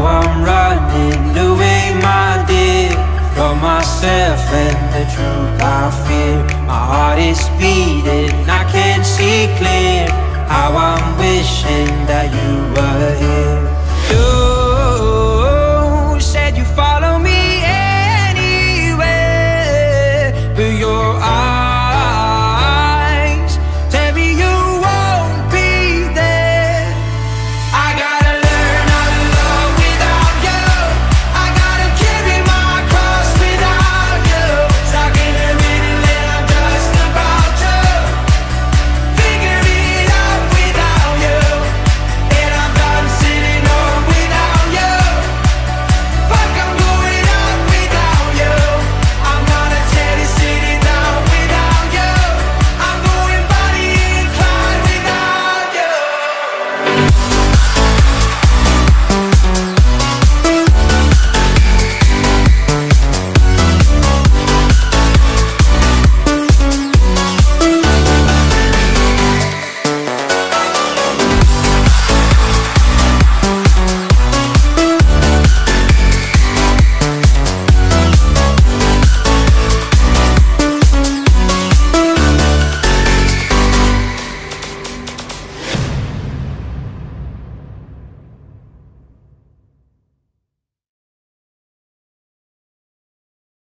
Now I'm running away, my dear, from myself and the truth I fear. My heart is beating, I can't see clear. How I'm wishing that you were.